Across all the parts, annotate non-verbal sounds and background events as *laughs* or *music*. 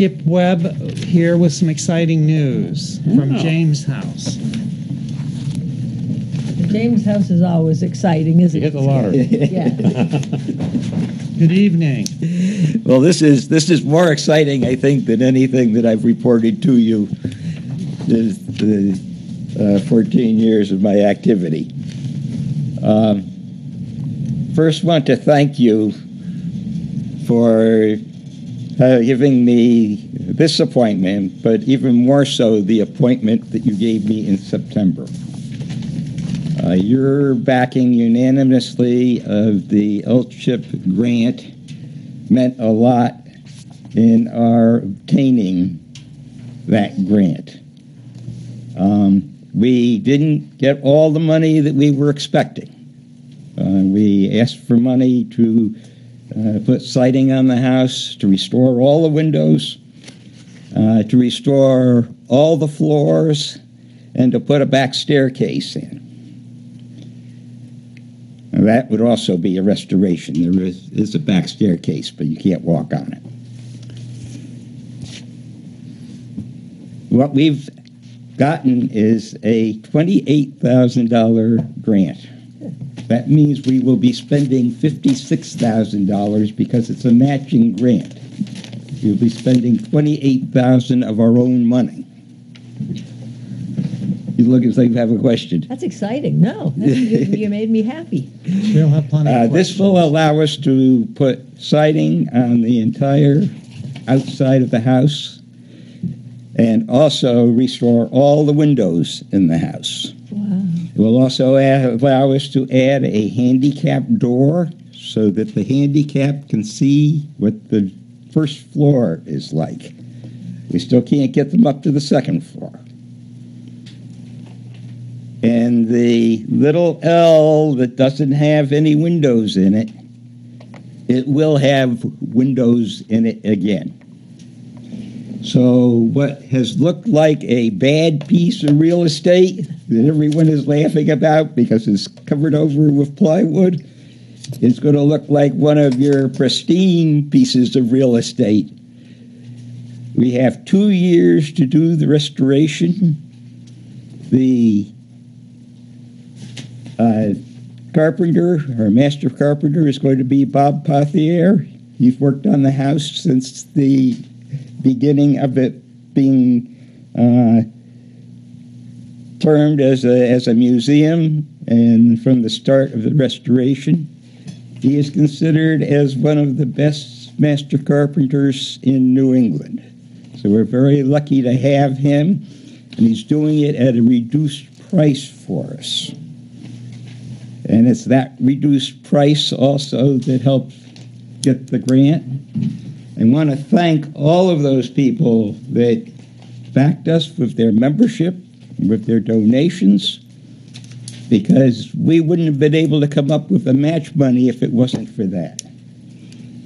Skip Webb here with some exciting news from Oh. James House. James House is always exciting, isn't You it? hit the lottery. Yeah. *laughs* Good evening. Well, this is this is more exciting, I think, than anything that I've reported to you the, the uh, 14 years of my activity. Um, first, want to thank you for uh, giving me this appointment, but even more so the appointment that you gave me in September. Uh, your backing unanimously of the LCHIP grant meant a lot in our obtaining that grant. Um, we didn't get all the money that we were expecting. Uh, we asked for money to uh, put siding on the house, to restore all the windows, uh, to restore all the floors, and to put a back staircase in. And that would also be a restoration. There is, is a back staircase, but you can't walk on it. What we've gotten is a $28,000 grant. That means we will be spending $56,000 because it's a matching grant. We'll be spending 28000 of our own money. You look as though you have a question. That's exciting. No, that's- you, you made me happy. We'll have plenty Uh, of this will allow us to put siding on the entire outside of the house and also restore all the windows in the house. Will also allow us to add a handicap door so that the handicap can see what the first floor is like. We still can't get them up to the second floor. And the little L that doesn't have any windows in it, it will have windows in it again. So, what has looked like a bad piece of real estate that everyone is laughing about because it's covered over with plywood is going to look like one of your pristine pieces of real estate. We have two years to do the restoration. The uh, carpenter, our master carpenter, is going to be Bob Pothier. He's worked on the house since the beginning of it being uh, termed as a, as a museum and from the start of the restoration. He is considered as one of the best master carpenters in New England. So we're very lucky to have him, and he's doing it at a reduced price for us. And it's that reduced price also that helped get the grant. I want to thank all of those people that backed us with their membership, with their donations, because we wouldn't have been able to come up with the match money if it wasn't for that.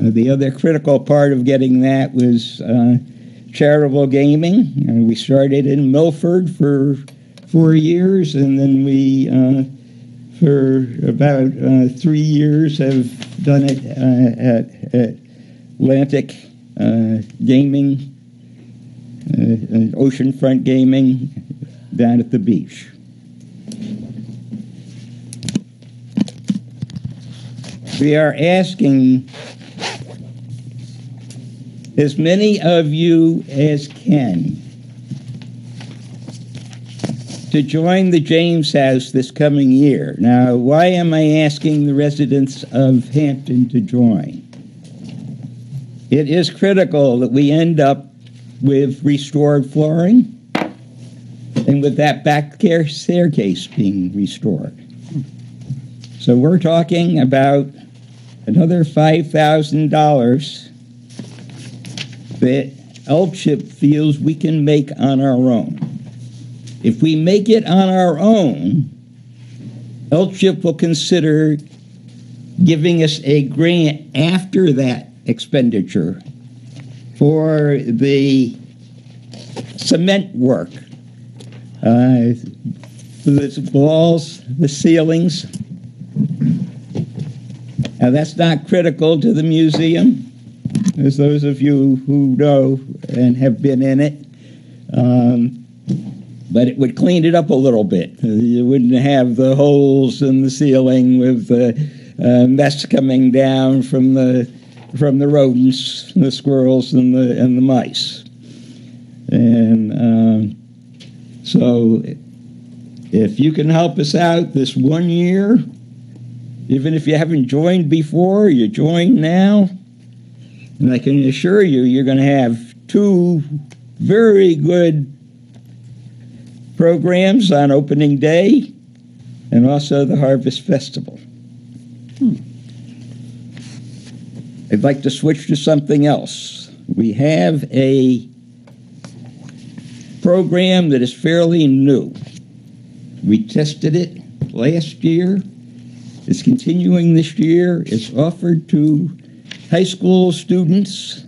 Uh, the other critical part of getting that was uh, charitable gaming. Uh, we started in Milford for four years, and then we, uh, for about uh, three years, have done it uh, at, at Atlantic uh, Gaming, uh, uh, oceanfront gaming down at the beach. We are asking as many of you as can to join the James House this coming year. Now, why am I asking the residents of Hampton to join? It is critical that we end up with restored flooring and with that back staircase being restored. So we're talking about another $5,000 that LCHIP feels we can make on our own. If we make it on our own, LCHIP will consider giving us a grant after that expenditure for the cement work, uh, the walls, the ceilings. Now, that's not critical to the museum. As those of you who know, and have been in it. Um, but it would clean it up a little bit. You wouldn't have the holes in the ceiling with the uh, mess coming down from the from the rodents, the squirrels, and the and the mice. And um, so, if you can help us out this one year, even if you haven't joined before, you join now, and I can assure you, you're going to have two very good programs on opening day and also the Harvest Festival. I'd like to switch to something else. We have a program that is fairly new. We tested it last year. It's continuing this year. It's offered to high school students,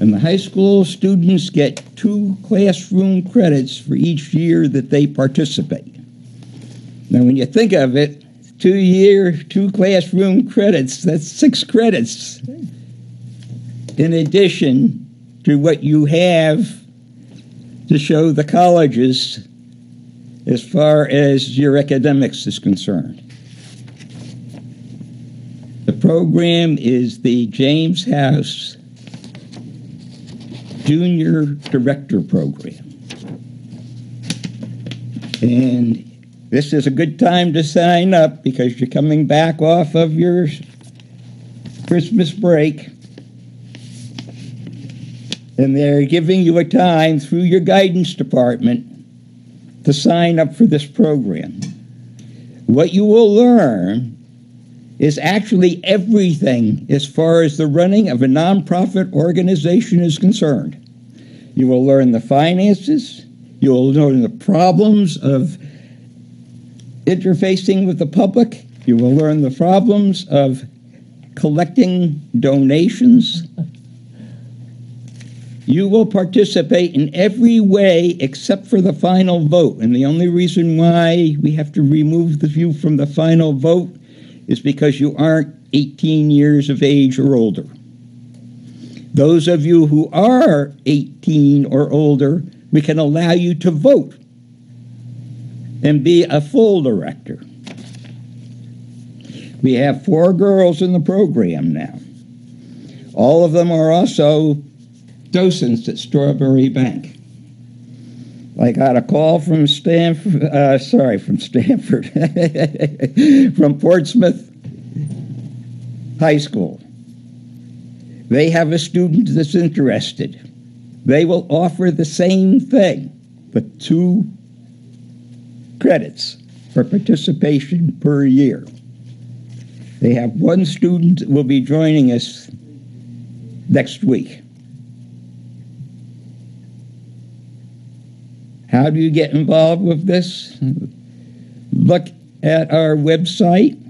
and the high school students get two classroom credits for each year that they participate. Now, when you think of it, two year, two classroom credits, that's six credits in addition to what you have to show the colleges as far as your academics is concerned. The program is the James House Junior Director Program. And this is a good time to sign up because you're coming back off of your Christmas break. And they're giving you a time through your guidance department to sign up for this program. What you will learn is actually everything as far as the running of a nonprofit organization is concerned. You will learn the finances, you will learn the problems of interfacing with the public, you will learn the problems of collecting donations. You will participate in every way except for the final vote. And the only reason why we have to remove the you from the final vote is because you aren't 18 years of age or older. Those of you who are 18 or older, we can allow you to vote and be a full director. We have four girls in the program now. All of them are also docents at Strawberry Banke. I got a call from Stanford, uh, sorry, from Stanford, *laughs* from Portsmouth High School. They have a student that's interested. They will offer the same thing, but two credits for participation per year. They have one student that will be joining us next week. How do you get involved with this? Look at our website,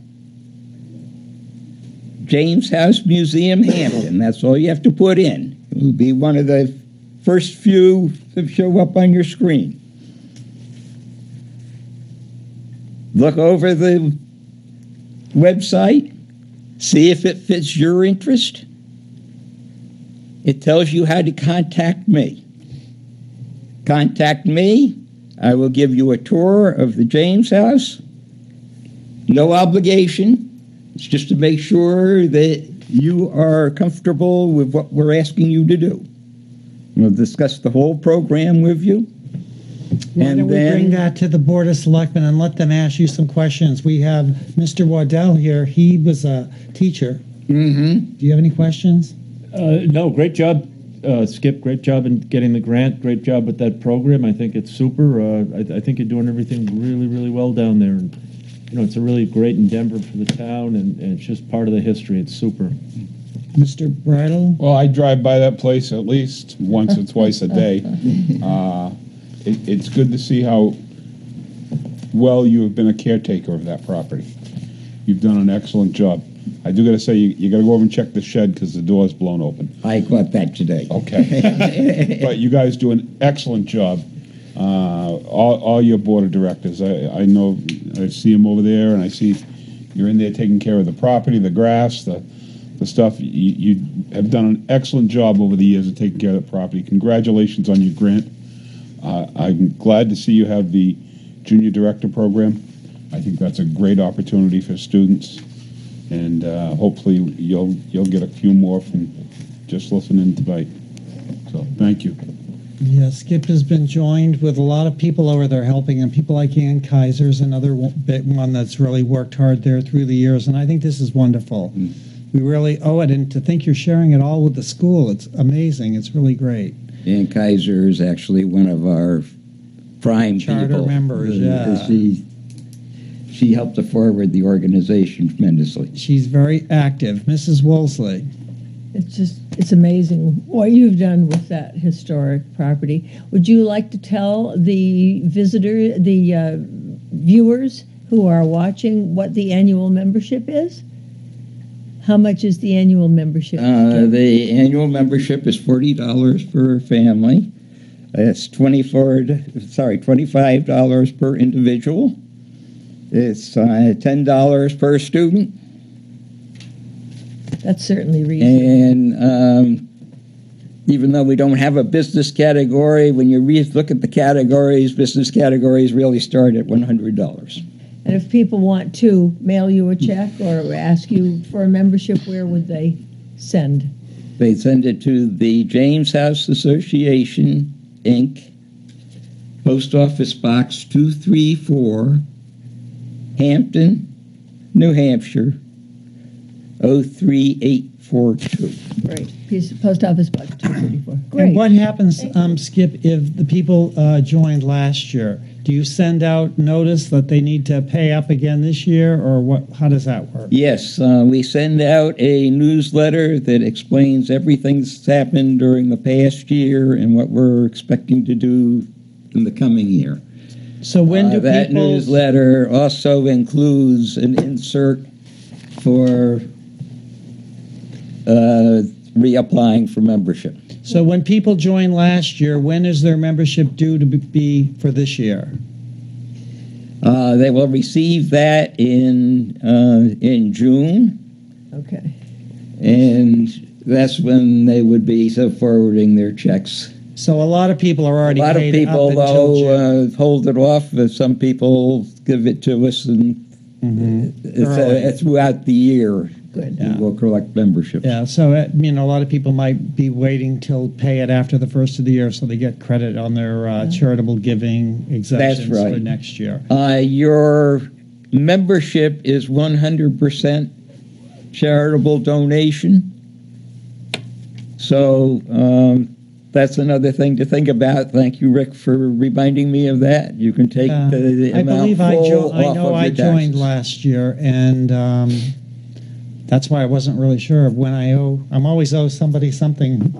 James House Museum Hampton. That's all you have to put in. It will be one of the first few that show up on your screen. Look over the website, see if it fits your interest. It tells you how to contact me. Contact me. I will give you a tour of the James House. No obligation. It's just to make sure that you are comfortable with what we're asking you to do. We'll discuss the whole program with you. Why And don't we bring that to the Board of Selectmen and let them ask you some questions? We have Mr. Waddell here. He was a teacher. Mm-hmm. Do you have any questions? Uh, no, great job, uh, Skip. Great job in getting the grant. Great job with that program. I think it's super. Uh, I, I think you're doing everything really, really well down there. And, you know, it's a really great endeavor for the town, and, and it's just part of the history. It's super. Mr. Bridle? Well, I drive by that place at least once or twice a day. *laughs* Uh, it, it's good to see how well you have been a caretaker of that property. You've done an excellent job. I do got to say, you, you got to go over and check the shed because the door's blown open. I got that today. Okay. *laughs* but you guys do an excellent job. Uh, all, all your board of directors. I, I know, I see them over there, and I see you're in there taking care of the property, the grass, the, the stuff. You, you have done an excellent job over the years of taking care of that property. Congratulations on your grant. Uh, I'm glad to see you have the junior director program. I think that's a great opportunity for students, and uh, hopefully you'll you'll get a few more from just listening tonight. So thank you. Yeah, Skip has been joined with a lot of people over there helping and People like Ann Kaiser's another one, big one that's really worked hard there through the years, and I think this is wonderful. We really owe it, and to think you're sharing it all with the school, it's amazing. It's really great. Ann Kaiser is actually one of our prime Charter people. members, yeah. She, she helped to forward the organization tremendously. She's very active. Mrs. Woolsey. It's just, it's amazing what you've done with that historic property. Would you like to tell the visitor, the uh, viewers who are watching what the annual membership is? How much is the annual membership? Uh, the annual membership is forty dollars per family. It's twenty-four, sorry, twenty-five dollars per individual. It's uh, ten dollars per student, That's certainly reasonable. and um, even though we don't have a business category, when you re- look at the categories, business categories really start at one hundred dollars. And if people want to mail you a check or ask you for a membership, where would they send? They send it to the James House Association, Inc., Post Office Box 234, Hampton, New Hampshire, 03842. Right, piece, post office box two thirty-four. Great. And what happens, um, Skip, if the people uh, joined last year? Do you send out notice that they need to pay up again this year, or what? How does that work? Yes, uh, we send out a newsletter that explains everything that's happened during the past year and what we're expecting to do in the coming year. So when do Uh, that people? newsletter also includes an insert for uh, reapplying for membership. So when people joined last year, when is their membership due to be- be for this year? Uh, they will receive that in uh, in June, Okay, and that's when they would be so forwarding their checks. So a lot of people are already. A already lot of paid people, up until June. though, uh, hold it off. Uh, Some people give it to us, and Mhm. it's, uh, throughout the year good. Yeah. we'll collect memberships. Yeah, so you know, a lot of people might be waiting till pay it after the first of the year, so they get credit on their uh, charitable giving exemptions for right. next year. Uh, your membership is 100% charitable donation. So um, that's another thing to think about. Thank you, Rick, for reminding me of that. You can take Uh, the, the I amount believe I, jo- I know I joined taxes. last year, and um, that's why I wasn't really sure of when I owe. I'm always owe somebody something,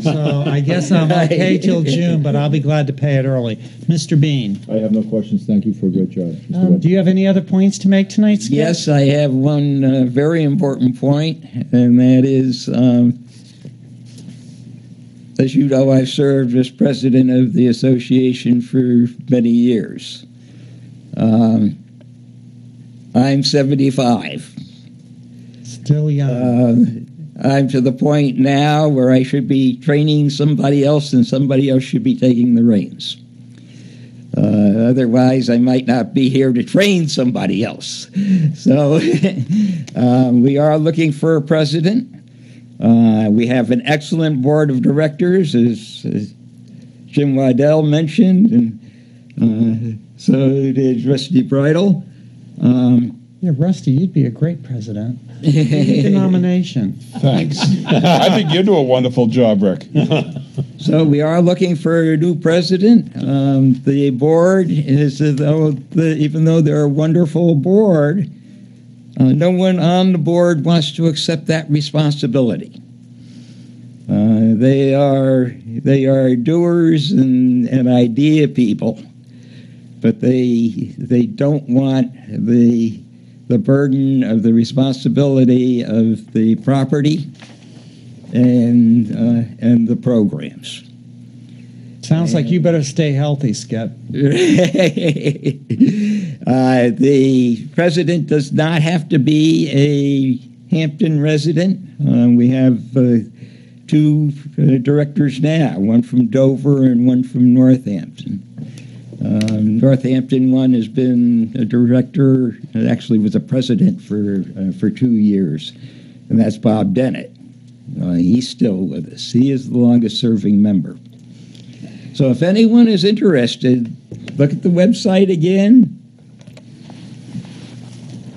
so I guess I'm *laughs* okay till June, but I'll be glad to pay it early. Mr. Bean, I have no questions. Thank you for a great job, Mr. Um, Webb. do you have any other points to make tonight, Skip? Yes, I have one uh, very important point, and that is, um, as you know, I've served as president of the association for many years. Um, I'm 75. Still young. Uh, I'm to the point now where I should be training somebody else, and somebody else should be taking the reins. Uh, otherwise, I might not be here to train somebody else. *laughs* So, *laughs* um, we are looking for a president. Uh, we have an excellent board of directors, as, as Jim Waddell mentioned, and uh, so did Rusty Bridle. Um, yeah, Rusty, you'd be a great president. *laughs* The nomination. Thanks. *laughs* I think you do a wonderful job, Rick. *laughs* So we are looking for a new president. Um, the board is, uh, though the, even though they're a wonderful board, uh, no one on the board wants to accept that responsibility. Uh, they are they are doers and, and idea people, but they they don't want the the burden of the responsibility of the property and uh, and the programs. Sounds like you better stay healthy, Skip. *laughs* uh, the president does not have to be a Hampton resident. Uh, we have uh, two uh, directors now, one from Dover and one from Northampton. Um, Northampton one has been a director, it actually was a president for uh, for two years, and that's Bob Dennett. Uh, he's still with us. He is the longest serving member. So if anyone is interested, look at the website again.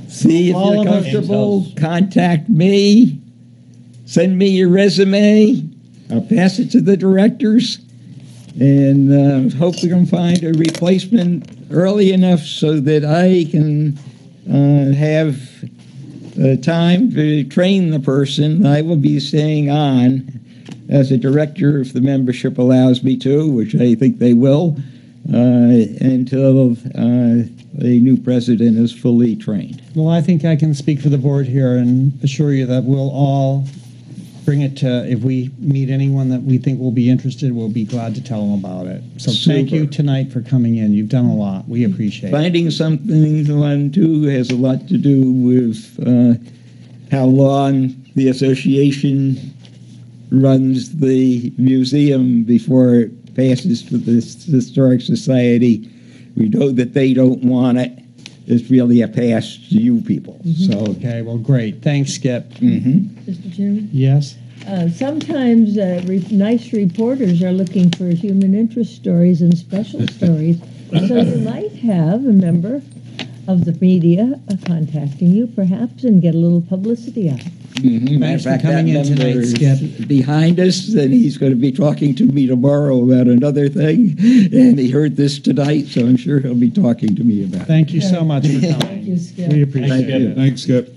See if you're comfortable. Contact me. Send me your resume. I'll pass it to the directors, and uh, hope we can find a replacement early enough so that I can uh, have uh, time to train the person. I will be staying on as a director if the membership allows me to, which I think they will, uh, until uh, the new president is fully trained. Well, I think I can speak for the board here and assure you that we'll all bring it to, if we meet anyone that we think will be interested, we'll be glad to tell them about it. So thank you Super. tonight for coming in. You've done a lot. We appreciate it. Finding something one too has a lot to do with uh, how long the association runs the museum before it passes to the historic society. We know that they don't want it. It's really a pass to you people. So. Okay, well, great. Thanks, Skip. mhm. Mr. Chairman? Yes? Uh, sometimes uh, re- nice reporters are looking for human interest stories and special *laughs* stories. So you might have a member of the media uh, contacting you, perhaps, and get a little publicity out. Mhm. Matter Thanks of for fact, coming that in tonight, Skip. Behind us, and he's going to be talking to me tomorrow about another thing. And he heard this tonight, so I'm sure he'll be talking to me about it. Thank you so much for Thank coming. you, Skip. We appreciate Thank it. you. Thanks, Skip.